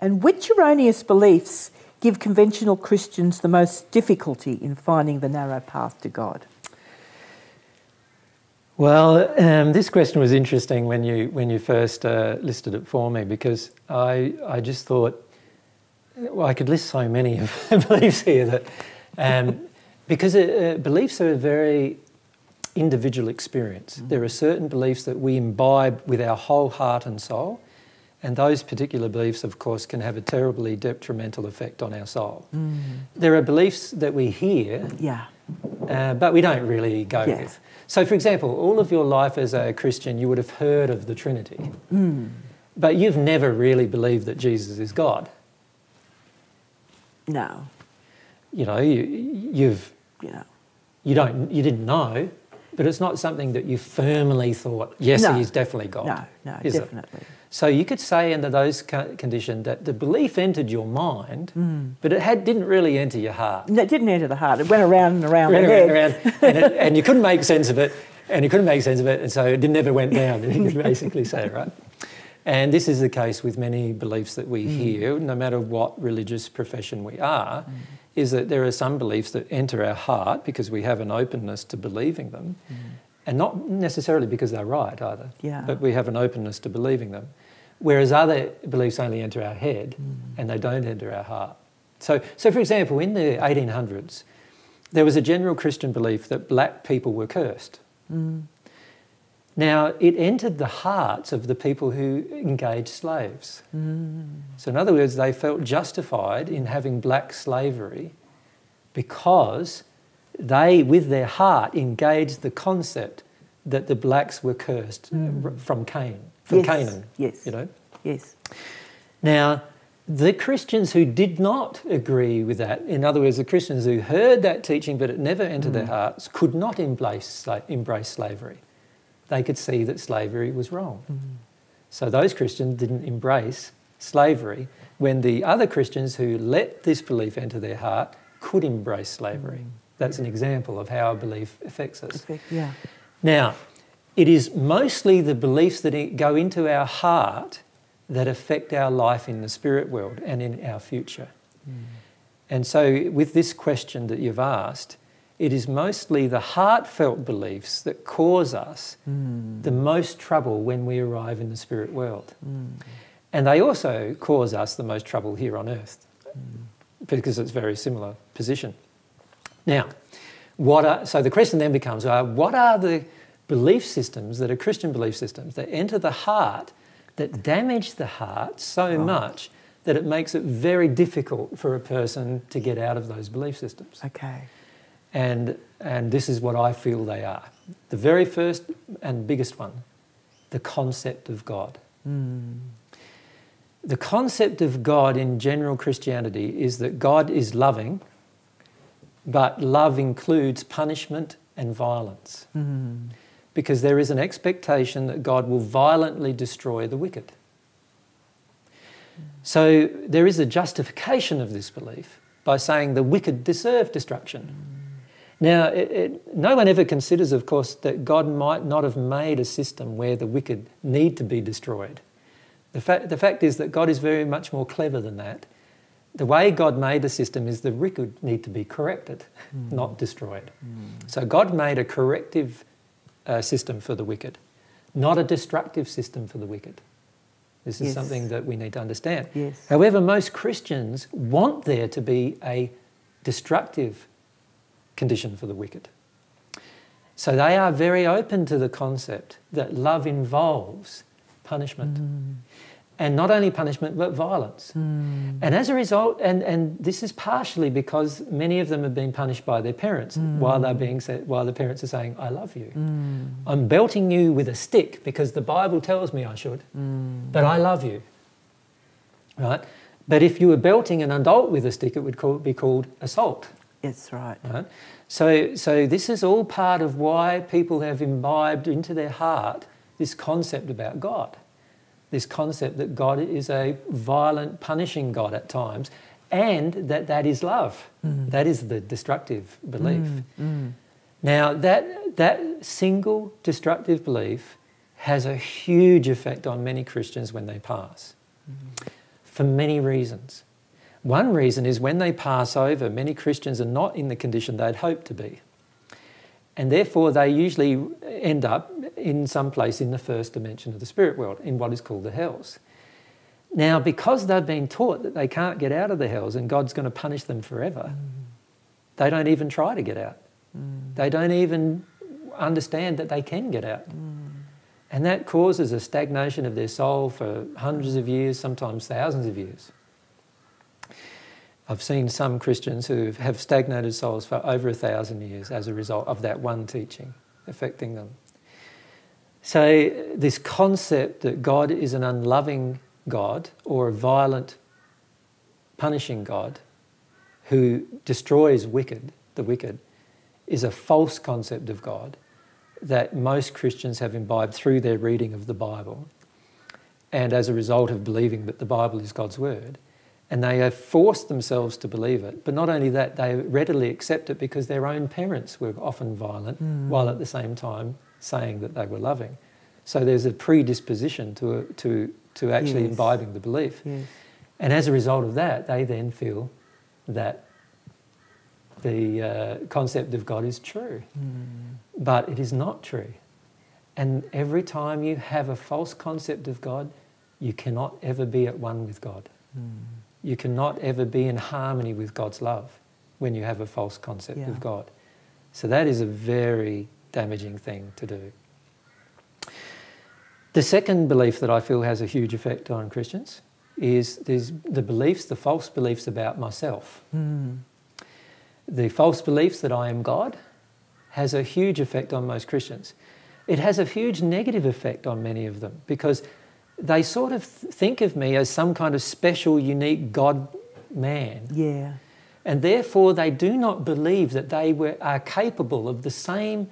And which erroneous beliefs give conventional Christians the most difficulty in finding the narrow path to God? Well, um, this question was interesting when you when you first uh, listed it for me because I I just thought well I could list so many beliefs here that um, because uh, beliefs are a very individual experience. Mm. There are certain beliefs that we imbibe with our whole heart and soul, and those particular beliefs, of course, can have a terribly detrimental effect on our soul. Mm. There are beliefs that we hear, yeah. Uh, but we don't really go yes. with. So, for example, all of your life as a Christian, you would have heard of the Trinity, mm. but you've never really believed that Jesus is God. No. You know, you, you've. Yeah. You don't. You didn't know, but it's not something that you firmly thought. Yes, no. he is definitely God. No, no, definitely. It? So you could say under those conditions that the belief entered your mind, mm. but it had, didn't really enter your heart. No, it didn't enter the heart. It went around and around the head. Around, and, it, and, you couldn't make sense of it, and you couldn't make sense of it, and so it never went down. You could basically say, right? And this is the case with many beliefs that we mm. hear, no matter what religious profession we are, mm. Is that there are some beliefs that enter our heart because we have an openness to believing them, mm. and not necessarily because they're right either, yeah. but we have an openness to believing them. Whereas other beliefs only enter our head mm. and they don't enter our heart. So, so, for example, in the 1800s, there was a general Christian belief that black people were cursed. Mm. Now, it entered the hearts of the people who engaged slaves. Mm. So, in other words, they felt justified in having black slavery because they, with their heart, engaged the concept that the blacks were cursed mm. from Cain from yes. Canaan. Yes. You know? Yes. Now, the Christians who did not agree with that, in other words, the Christians who heard that teaching but it never entered mm. their hearts, could not embrace, embrace slavery. They could see that slavery was wrong. Mm. So those Christians didn't embrace slavery when the other Christians who let this belief enter their heart could embrace slavery. Mm. That's an example of how a belief affects us. Effect, yeah. Now, it is mostly the beliefs that go into our heart that affect our life in the spirit world and in our future. Mm. And so, with this question that you've asked, it is mostly the heartfelt beliefs that cause us mm. the most trouble when we arrive in the spirit world. Mm. And they also cause us the most trouble here on earth because it's a very similar position. Now, what are, so the question then becomes uh, what are the belief systems that are Christian belief systems that enter the heart that damage the heart so much that it makes it very difficult for a person to get out of those belief systems. Okay. And, and this is what I feel they are. The very first and biggest one the concept of God. Mm. The concept of God in general Christianity is that God is loving, but love includes punishment and violence. Mm because there is an expectation that God will violently destroy the wicked. So there is a justification of this belief by saying the wicked deserve destruction. Now, it, it, no one ever considers, of course, that God might not have made a system where the wicked need to be destroyed. The, fa- the fact is that God is very much more clever than that. The way God made the system is the wicked need to be corrected, mm. not destroyed. Mm. So God made a corrective uh, system for the wicked, not a destructive system for the wicked. This is yes. something that we need to understand. Yes. However, most Christians want there to be a destructive condition for the wicked. So they are very open to the concept that love involves punishment. Mm and not only punishment but violence. Mm. And as a result, and, and this is partially because many of them have been punished by their parents mm. while they're being said, while the parents are saying, "I love you." Mm. I'm belting you with a stick because the Bible tells me I should, hmm. but I love you. Right? But if you were belting an adult with a stick, it would call, be called assault. That's right. right. So, so this is all part of why people have imbibed into their heart this concept about God this concept that God is a violent, punishing God at times, and that that is love. Mm. That is the destructive belief. Mm. Mm. Now, that, that single destructive belief has a huge effect on many Christians when they pass. for many reasons. One reason is when they pass over, many Christians are not in the condition they'd hoped to be. And therefore, they usually end up in some place in the first dimension of the spirit world, in what is called the hells. Now, because they've been taught that they can't get out of the hells and God's going to punish them forever, mm. they don't even try to get out. Mm. They don't even understand that they can get out. Mm. And that causes a stagnation of their soul for hundreds of years, sometimes thousands of years. I've seen some Christians who have stagnated souls for over a thousand years as a result of that one teaching affecting them. So, this concept that God is an unloving God or a violent, punishing God who destroys wicked, the wicked, is a false concept of God that most Christians have imbibed through their reading of the Bible and as a result of believing that the Bible is God's Word. And they have forced themselves to believe it. But not only that, they readily accept it because their own parents were often violent, mm. while at the same time saying that they were loving. So there's a predisposition to, to, to actually yes. imbibing the belief. Yes. And as a result of that, they then feel that the uh, concept of God is true. Mm. But it is not true. And every time you have a false concept of God, you cannot ever be at one with God. Mm. You cannot ever be in harmony with God's love when you have a false concept yeah. of God. So that is a very damaging thing to do. The second belief that I feel has a huge effect on Christians is the beliefs, the false beliefs about myself. Mm. The false beliefs that I am God has a huge effect on most Christians. It has a huge negative effect on many of them because they sort of think of me as some kind of special, unique God man. Yeah. And therefore, they do not believe that they were, are capable of the same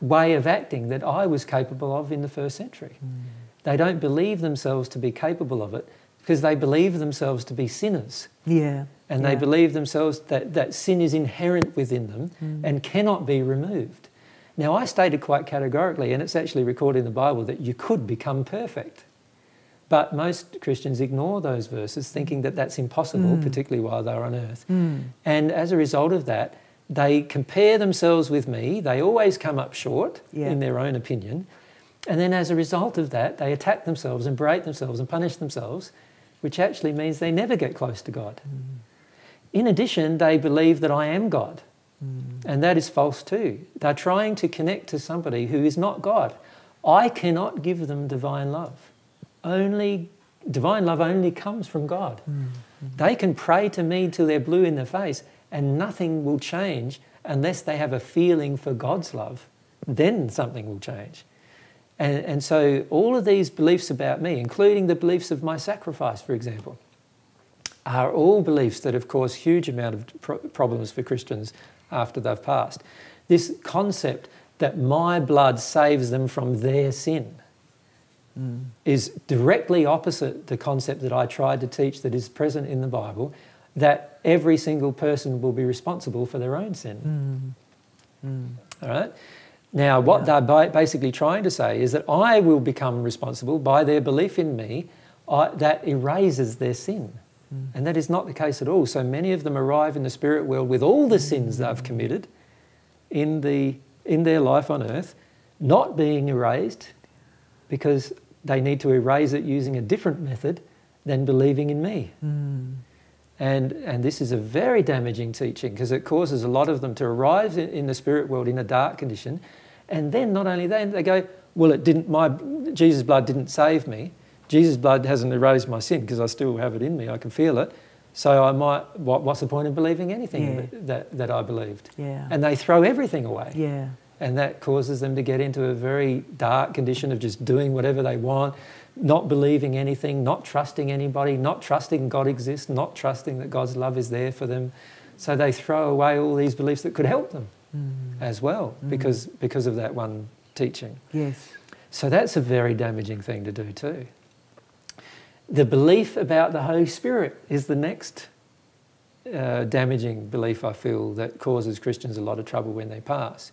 way of acting that I was capable of in the first century. Mm. They don't believe themselves to be capable of it because they believe themselves to be sinners. Yeah. And yeah. they believe themselves that, that sin is inherent within them mm. and cannot be removed. Now, I stated quite categorically, and it's actually recorded in the Bible, that you could become perfect. But most Christians ignore those verses, thinking that that's impossible, mm. particularly while they're on earth. Mm. And as a result of that, they compare themselves with me. They always come up short yeah. in their own opinion. And then as a result of that, they attack themselves and berate themselves and punish themselves, which actually means they never get close to God. Mm. In addition, they believe that I am God. Mm. And that is false too. They're trying to connect to somebody who is not God. I cannot give them divine love only divine love only comes from God. Mm-hmm. They can pray to me till they're blue in the face, and nothing will change unless they have a feeling for God's love. Then something will change. And, and so, all of these beliefs about me, including the beliefs of my sacrifice, for example, are all beliefs that have caused huge amount of pro- problems for Christians after they've passed. This concept that my blood saves them from their sin mm. is directly opposite the concept that I tried to teach that is present in the Bible that every single person will be responsible for their own sin. Mm. Mm. All right? Now, what yeah. they're basically trying to say is that I will become responsible by their belief in me I, that erases their sin. Mm. And that is not the case at all. So many of them arrive in the spirit world with all the sins they've committed in, the, in their life on earth, not being erased because they need to erase it using a different method than believing in me. Mm. And, and this is a very damaging teaching because it causes a lot of them to arrive in, in, the spirit world in a dark condition. And then not only that, they go, well, it didn't, my, Jesus' blood didn't save me. Jesus' blood hasn't erased my sin because I still have it in me. I can feel it. So I might, what, what's the point of believing anything yeah. that, that I believed? Yeah. And they throw everything away. Yeah and that causes them to get into a very dark condition of just doing whatever they want, not believing anything, not trusting anybody, not trusting God exists, not trusting that God's love is there for them. So they throw away all these beliefs that could help them mm. as well mm. because, because of that one teaching. Yes. So that's a very damaging thing to do too. The belief about the Holy Spirit is the next uh, damaging belief I feel that causes Christians a lot of trouble when they pass.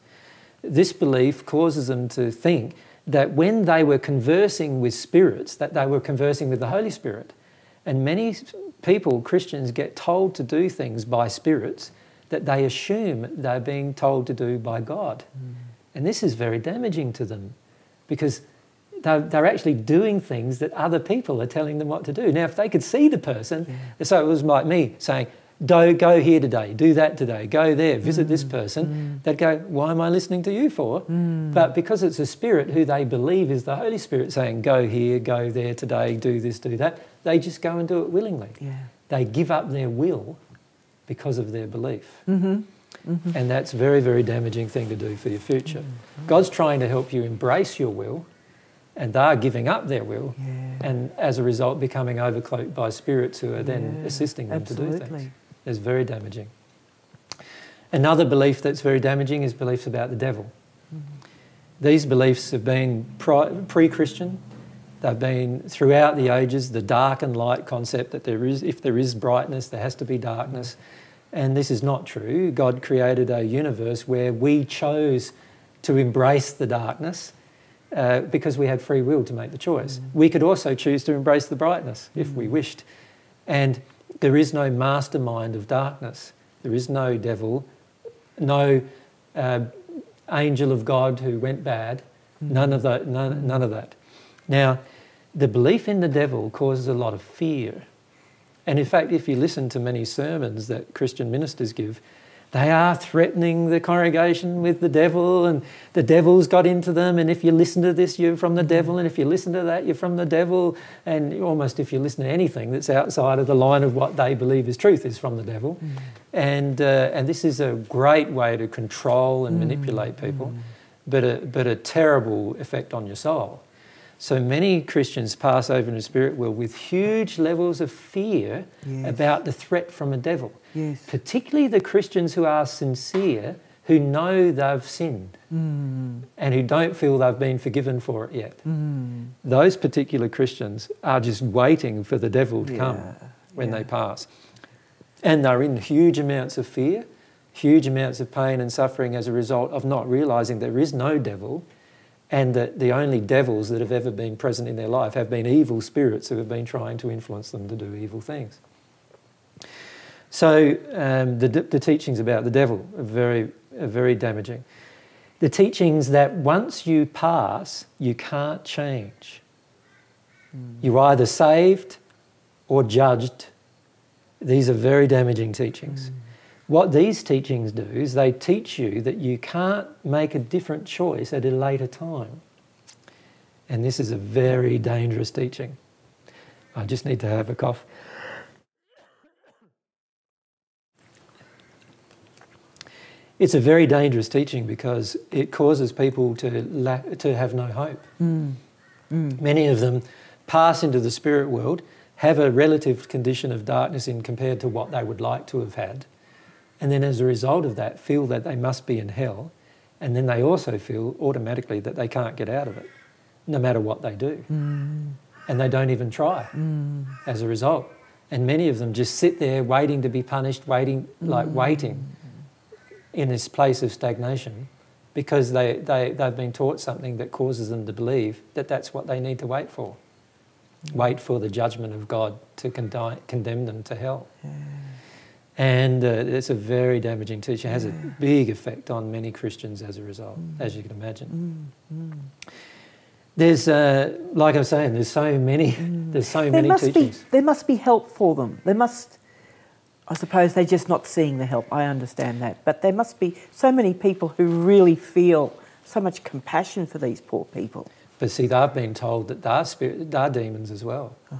This belief causes them to think that when they were conversing with spirits, that they were conversing with the Holy Spirit. And many people, Christians, get told to do things by spirits that they assume they're being told to do by God. Mm. And this is very damaging to them because they're, they're, actually doing things that other people are telling them what to do. Now, if they could see the person, yeah. so it was like me saying, do, go here today, do that today, go there, visit mm. this person, mm. they'd go, Why am I listening to you for? Mm. But because it's a spirit who they believe is the Holy Spirit saying, Go here, go there today, do this, do that, they just go and do it willingly. Yeah. They give up their will because of their belief. Mm-hmm. Mm-hmm. And that's a very, very damaging thing to do for your future. Mm-hmm. God's trying to help you embrace your will, and they're giving up their will, yeah. and as a result, becoming overcloaked by spirits who are then yeah, assisting them absolutely. to do things. It's very damaging. Another belief that's very damaging is beliefs about the devil. Mm-hmm. These beliefs have been pre Christian, they've been throughout the ages the dark and light concept that there is, if there is brightness, there has to be darkness. And this is not true. God created a universe where we chose to embrace the darkness uh, because we had free will to make the choice. Mm. We could also choose to embrace the brightness if mm. we wished. And there is no mastermind of darkness. There is no devil, no uh, angel of God who went bad. Mm. None, of that, none, none of that. Now, the belief in the devil causes a lot of fear. And in fact, if you listen to many sermons that Christian ministers give, they are threatening the congregation with the devil, and the devil's got into them. And if you listen to this, you're from the devil. And if you listen to that, you're from the devil. And almost if you listen to anything that's outside of the line of what they believe is truth, is from the devil. Mm. And, uh, and this is a great way to control and mm. manipulate people, mm. but, a, but a terrible effect on your soul. So many Christians pass over into spirit world with huge levels of fear yes. about the threat from a devil. Yes. Particularly the Christians who are sincere, who know they've sinned mm. and who don't feel they've been forgiven for it yet. Mm. Those particular Christians are just waiting for the devil to yeah. come when yeah. they pass. And they're in huge amounts of fear, huge amounts of pain and suffering as a result of not realizing there is no devil and that the only devils that have ever been present in their life have been evil spirits who have been trying to influence them to do evil things. So um, the, the, teachings about the devil are very, are very damaging. The teachings that once you pass, you can't change. Mm. You're either saved or judged. These are very damaging teachings. Mm. What these teachings do is they teach you that you can't make a different choice at a later time. And this is a very dangerous teaching. I just need to have a cough. It's a very dangerous teaching because it causes people to, lack, to have no hope. Mm. Mm. Many of them pass into the spirit world, have a relative condition of darkness in compared to what they would like to have had, and then as a result of that feel that they must be in hell and then they also feel automatically that they can't get out of it no matter what they do mm. and they don't even try mm. as a result and many of them just sit there waiting to be punished waiting like mm. waiting in this place of stagnation because they, they, they've been taught something that causes them to believe that that's what they need to wait for wait for the judgment of god to condemn them to hell yeah. And uh, it's a very damaging teaching. It has a big effect on many Christians as a result, mm. as you can imagine. Mm. Mm. There's, uh, like I was saying, there's so many, Mm. there's so There many must teachings. be there must be help for them. There must. I suppose they're just not seeing the help. I understand that, but there must be so many people who really feel so much compassion for these poor people. But see, they've been told that they're, spirit, they're demons as well. Uh-huh.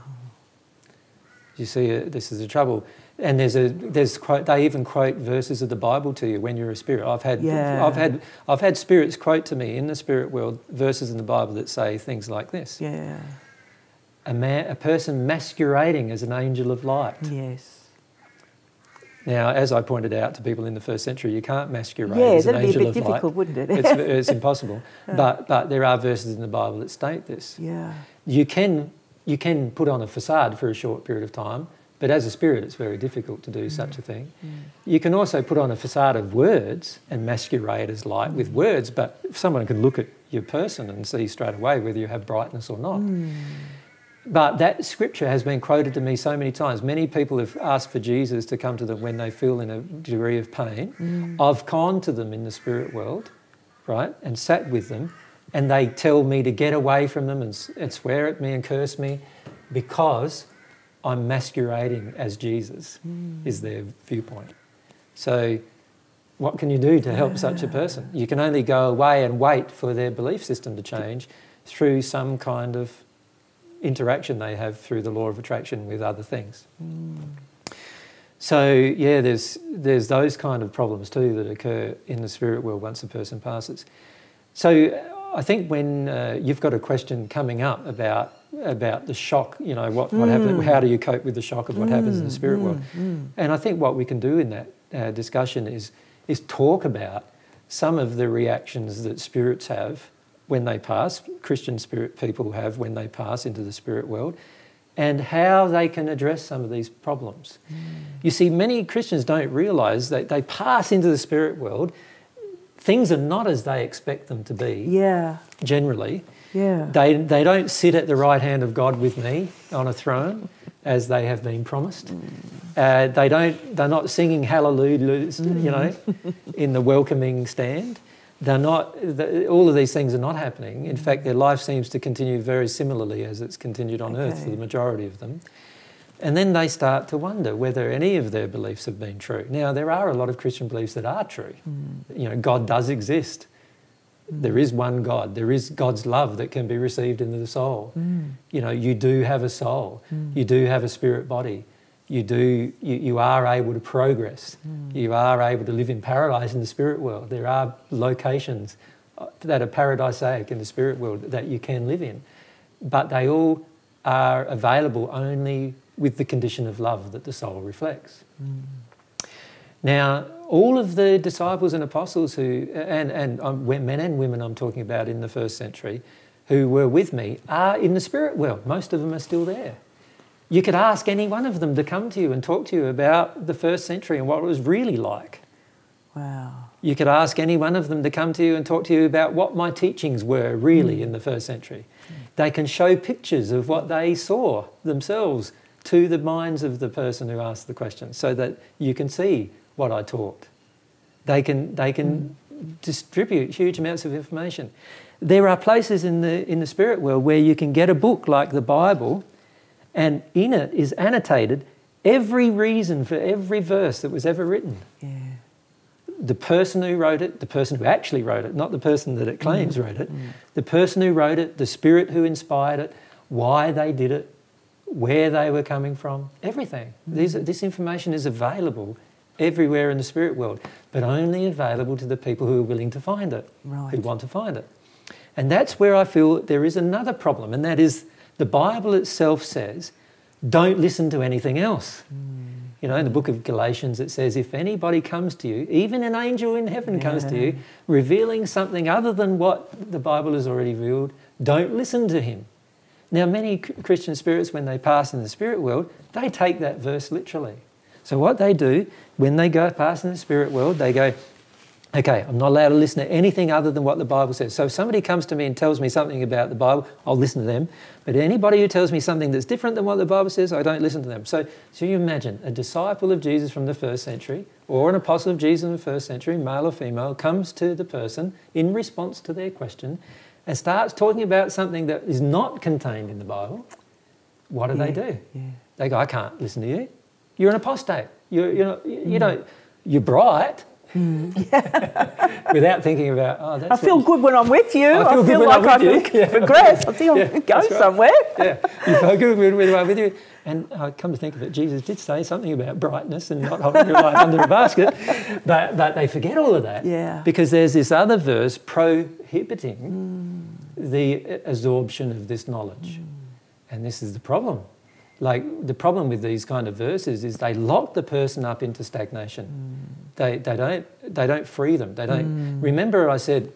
You see, uh, this is the trouble. And there's a there's quote they even quote verses of the Bible to you when you're a spirit. I've had Yeah. I've had I've had spirits quote to me in the spirit world verses in the Bible that say things like this: Yeah. a man, a person masquerading as an angel of light. Yes. Now, as I pointed out to people in the first century, you can't masquerade Yeah, as an that'd be a angel bit of difficult, light. wouldn't it? It's, it's impossible. But but there are verses in the Bible that state this. yeah. You can you can put on a facade for a short period of time, but as a spirit, it's very difficult to do mm. such a thing. You can also put on a facade of words and masquerade as light with mm. words, but someone can look at your person and see straight away whether you have brightness or not. Mm. but that scripture has been quoted to me so many times. Many people have asked for Jesus to come to them when they feel in a degree of pain. Mm. I've gone to them in the spirit world, right, and sat with them, and they tell me to get away from them and, and swear at me and curse me because I'm masquerading as Jesus, is their viewpoint. So, what can you do to help such a person? You can only go away and wait for their belief system to change through some kind of interaction they have through the law of attraction with other things. So yeah, there's there's those kind of problems too that occur in the spirit world once a person passes. So I think when uh, you've got a question coming up about about the shock, you know, what, what happens, mm. how do you cope with the shock of what mm, happens in the spirit mm, world? And I think what we can do in that uh, discussion is is talk about some of the reactions that spirits have when they pass, Christian spirit people have when they pass into the spirit world, and how they can address some of these problems. You see, many Christians don't realise that they pass into the spirit world, things are not as they expect them to be, Yeah. generally. Yeah. They, they don't sit at the right hand of God with me on a throne as they have been promised. Mm. Uh, they don't, they're not singing hallelujahs, you know, mm. in the welcoming stand. They're not, the, all of these things are not happening. In fact, their life seems to continue very similarly as it's continued on earth for the majority of them. And then they start to wonder whether any of their beliefs have been true. Now, there are a lot of Christian beliefs that are true. Mm. You know, God does exist. There is one God. There is God's love that can be received into the soul. Mm. You know, you do have a soul. Mm. You do have a spirit body. You do. You, you are able to progress. Mm. You are able to live in paradise in the spirit world. There are locations uh, that are paradisaic in the spirit world that you can live in, but they all are available only with the condition of love that the soul reflects. Now, all of the disciples and apostles who, and, and um, men and women I'm talking about in the first century, who were with me, are in the spirit world. Most of them are still there. You could ask any one of them to come to you and talk to you about the first century and what it was really like. Wow. You could ask any one of them to come to you and talk to you about what my teachings were really in the first century. They can show pictures of what they saw themselves to the minds of the person who asked the question so that you can see what I taught. They can, they can distribute huge amounts of information. There are places in the, in the spirit world where you can get a book like the Bible, and in it is annotated every reason for every verse that was ever written Yeah. the person who wrote it, the person who actually wrote it, not the person that it claims mm. wrote it, mm. the person who wrote it, the spirit who inspired it, why they did it, where they were coming from, everything. Mm. These, this information is available everywhere in the spirit world, but only available to the people who are willing to find it, who want to find it. And that's where I feel there is another problem, and that is the Bible itself says, don't listen to anything else. Hmm. You know, in the book of Galatians, it says, if anybody comes to you, even an angel in heaven comes to you, revealing something other than what the Bible has already revealed, don't listen to him. Now, many Christian spirits, when they pass in the spirit world, they take that verse literally. So, what they do when they go past in the spirit world, they go, okay, I'm not allowed to listen to anything other than what the Bible says. So if somebody comes to me and tells me something about the Bible, I'll listen to them. But anybody who tells me something that's different than what the Bible says, I don't listen to them. So, so you imagine a disciple of Jesus from the first century or an apostle of Jesus in the first century, male or female, comes to the person in response to their question and starts talking about something that is not contained in the Bible. What do they do? Yeah. They go, I can't listen to you. You're an apostate. You're, you're not, you, you don't, you're bright. Without thinking about, oh, that's I feel good when I'm with you. I I feel feel, good when like I'm I you. Yeah. progress. I feel Yeah, go that's right. somewhere. yeah, you feel good with, with, with you. And I come to think of it, Jesus did say something about brightness and not holding your life under a basket, but, but they forget all of that. Yeah. Because there's this other verse prohibiting mm. the uh, absorption of this knowledge. Mm. And this is the problem. Like the problem with these kind of verses is they lock the person up into stagnation. Mm. They, they, don't, they don't free them. They don't. Mm. Remember, I said,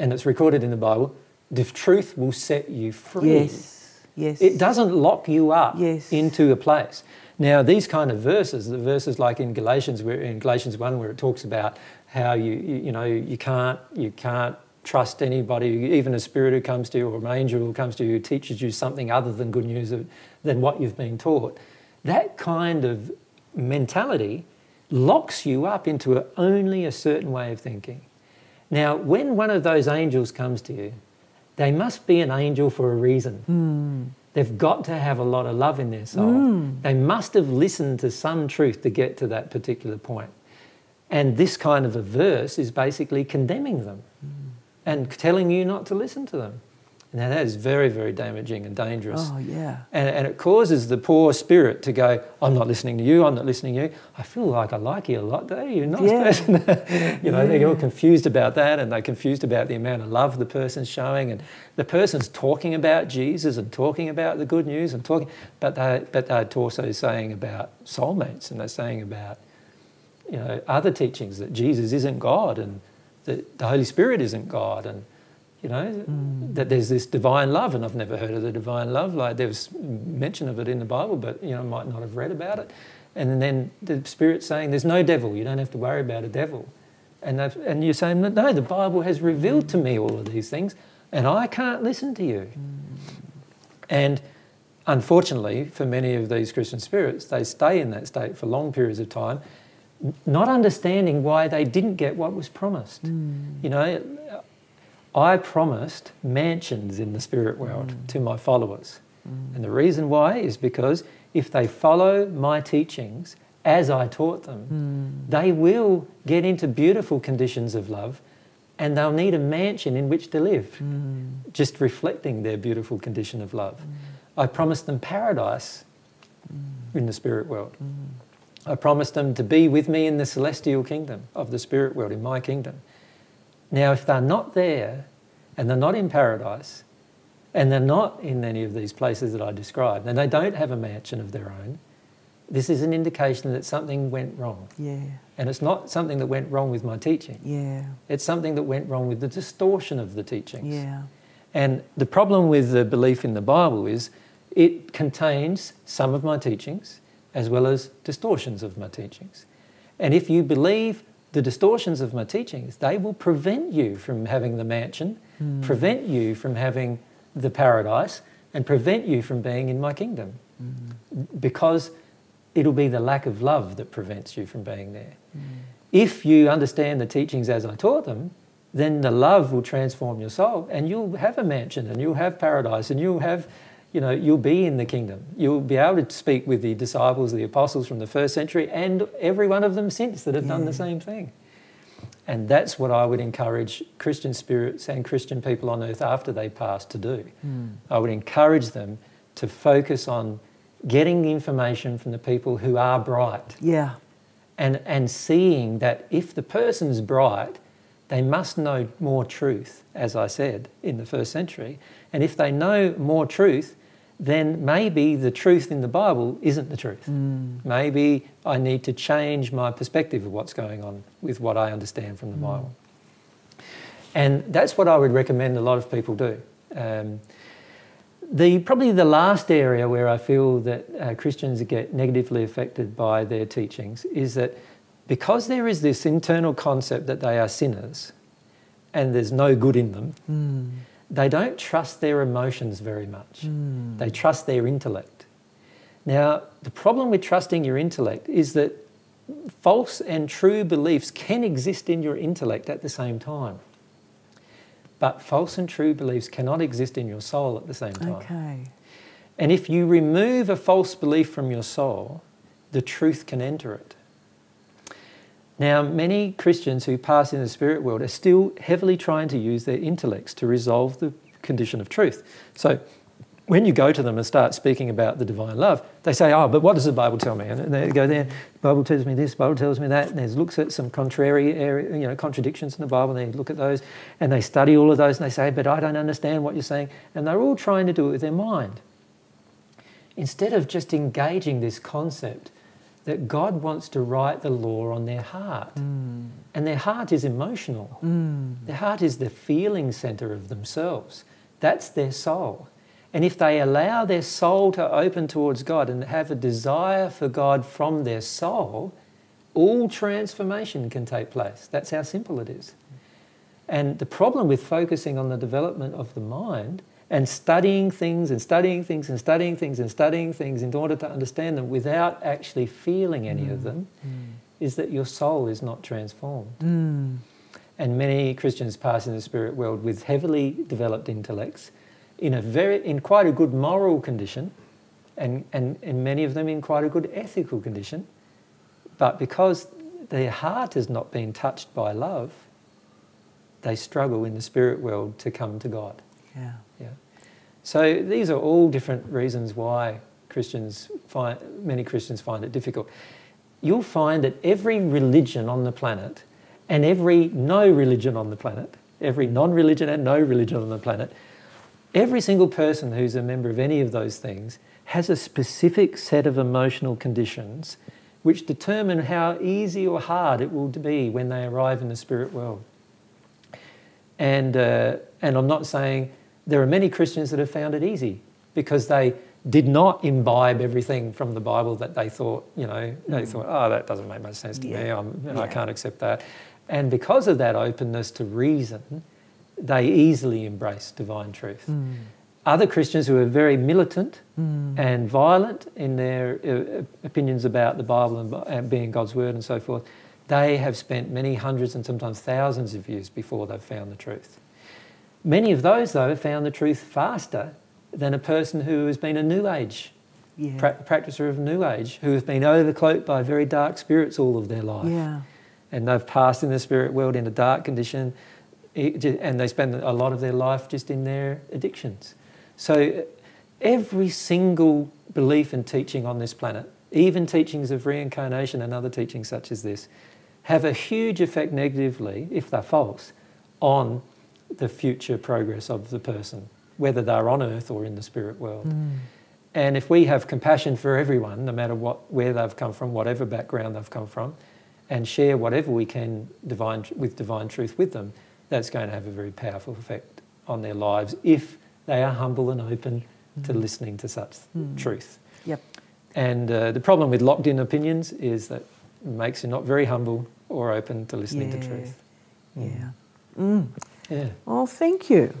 and it's recorded in the Bible, the truth will set you free. Yes. Yes. It doesn't lock you up Yes. into a place. Now, these kind of verses, the verses like in Galatians, where in Galatians one, where it talks about how you, you, you know, you can't, you can't trust anybody, even a spirit who comes to you or an angel who comes to you who teaches you something other than good news than what you've been taught. That kind of mentality locks you up into a, only a certain way of thinking. Now, when one of those angels comes to you, they must be an angel for a reason. Mm. They've got to have a lot of love in their soul. Mm. They must have listened to some truth to get to that particular point. And this kind of a verse is basically condemning them mm. And telling you not to listen to them. Now, that is very, very damaging and dangerous. Oh, yeah. And, and it causes the poor spirit to go, I'm not listening to you, I'm not listening to you. I feel like I like you a lot, though. You're a nice Yeah. person. you know, Yeah. they're all confused about that and they're confused about the amount of love the person's showing. And the person's talking about Jesus and talking about the good news and talking, but, they, but they're also saying about soulmates and they're saying about, you know, other teachings that Jesus isn't God and that the Holy Spirit isn't God and you know mm. that there's this divine love and I've never heard of the divine love. Like there's mention of it in the Bible but you know might not have read about it. And then the Spirit saying there's no devil. You don't have to worry about a devil. And and you're saying no the Bible has revealed to me all of these things and I can't listen to you. Mm. And unfortunately for many of these Christian spirits they stay in that state for long periods of time not understanding why they didn't get what was promised. Hmm. You know, I promised mansions in the spirit world hmm. to my followers. Hmm. And the reason why is because if they follow my teachings as I taught them, they will get into beautiful conditions of love and they'll need a mansion in which to live, just reflecting their beautiful condition of love. I promised them paradise in the spirit world. I promised them to be with me in the celestial kingdom of the spirit world, in my kingdom. Now, if they're not there and they're not in paradise and they're not in any of these places that I described and they don't have a mansion of their own, this is an indication that something went wrong. Yeah. And it's not something that went wrong with my teaching, Yeah. it's something that went wrong with the distortion of the teachings. Yeah. And the problem with the belief in the Bible is it contains some of my teachings as well as distortions of my teachings. And if you believe the distortions of my teachings, they will prevent you from having the mansion, hmm. prevent you from having the paradise, and prevent you from being in my kingdom. Hmm. Because it'll be the lack of love that prevents you from being there. Hmm. If you understand the teachings as I taught them, then the love will transform your soul and you'll have a mansion and you'll have paradise and you'll have, you know, you'll be in the kingdom. You'll be able to speak with the disciples, the apostles from the first century and every one of them since that have done the mm. same thing. And that's what I would encourage Christian spirits and Christian people on earth after they pass to do. Mm. I would encourage them to focus on getting the information from the people who are bright Yeah. and, and seeing that if the person's bright, they must know more truth, as I said in the first century. And if they know more truth, then maybe the truth in the Bible isn't the truth. Maybe I need to change my perspective of what's going on with what I understand from the Bible. And that's what I would recommend a lot of people do. Um, the, probably the last area where I feel that uh, Christians get negatively affected by their teachings is that because there is this internal concept that they are sinners and there's no good in them, they don't trust their emotions very much. Hmm. They trust their intellect. Now, the problem with trusting your intellect is that false and true beliefs can exist in your intellect at the same time. But false and true beliefs cannot exist in your soul at the same time. Okay. And if you remove a false belief from your soul, the truth can enter it. Now, many Christians who pass in the spirit world are still heavily trying to use their intellects to resolve the condition of truth. So, when you go to them and start speaking about the divine love, they say, "Oh, but what does the Bible tell me?" And they go there, "The Bible tells me this, the Bible tells me that." And they looks at some contrary, area, you know, contradictions in the Bible. And they look at those, and they study all of those, and they say, "But I don't understand what you're saying." And they're all trying to do it with their mind, instead of just engaging this concept that God wants to write the law on their heart. Mm. And their heart is emotional. Mm. Their heart is the feeling centre of themselves. That's their soul. And if they allow their soul to open towards God and have a desire for God from their soul, all transformation can take place. That's how simple it is. And the problem with focusing on the development of the mind and studying things and studying things and studying things and studying things in order to understand them without actually feeling any of them is that your soul is not transformed. Mm. And many Christians pass in the spirit world with heavily developed intellects in a very in quite a good moral condition and, and, and many of them in quite a good ethical condition. But because their heart has not been touched by love, they struggle in the spirit world to come to God. Yeah. Yeah. So these are all different reasons why Christians find many Christians find it difficult. You'll find that every religion on the planet and every no religion on the planet, every non-religion and no religion on the planet, every single person who's a member of any of those things has a specific set of emotional conditions which determine how easy or hard it will be when they arrive in the spirit world. And, uh, and I'm not saying there are many Christians that have found it easy because they did not imbibe everything from the Bible that they thought, you know, they thought, oh, that doesn't make much sense to me, Yeah. I'm, you know, I can't accept that. And because of that openness to reason, they easily embrace divine truth. Mm. Other Christians who are very militant Mm. and violent in their uh, opinions about the Bible and, and being God's word and so forth, they have spent many hundreds and sometimes thousands of years before they've found the truth. Many of those, though, found the truth faster than a person who has been a New Age Yeah. pra- practicer of New Age, who has been overcloaked by very dark spirits all of their life yeah. and they've passed in the spirit world in a dark condition, and they spend a lot of their life just in their addictions. So every single belief and teaching on this planet, even teachings of reincarnation and other teachings such as this, have a huge effect negatively, if they're false, on the future progress of the person, whether they're on earth or in the spirit world. Mm. And if we have compassion for everyone, no matter what, where they've come from, whatever background they've come from, and share whatever we can divine, with divine truth with them, that's going to have a very powerful effect on their lives if they are humble and open to listening to such Mm. truth. Yep. And uh, the problem with locked in opinions is that it makes you not very humble or open to listening to Yeah. truth. Yeah. Mm. Yeah. Oh, thank you.